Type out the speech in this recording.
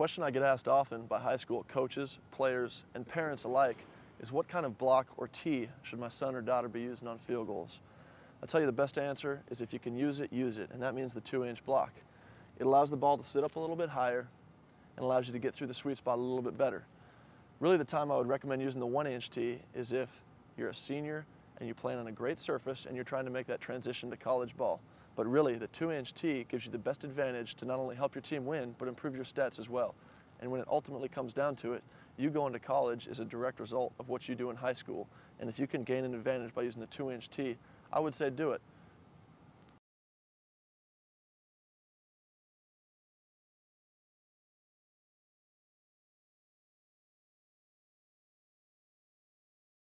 question I get asked often by high school coaches, players, and parents alike is what kind of block or tee should my son or daughter be using on field goals? I'll tell you the best answer is if you can use it, use it, and that means the two inch block. It allows the ball to sit up a little bit higher and allows you to get through the sweet spot a little bit better. Really the time I would recommend using the one inch tee is if you're a senior and you play on a great surface and you're trying to make that transition to college ball. But really, the two inch tee gives you the best advantage to not only help your team win, but improve your stats as well. And when it ultimately comes down to it, you going to college is a direct result of what you do in high school. And if you can gain an advantage by using the two inch tee, I would say do it.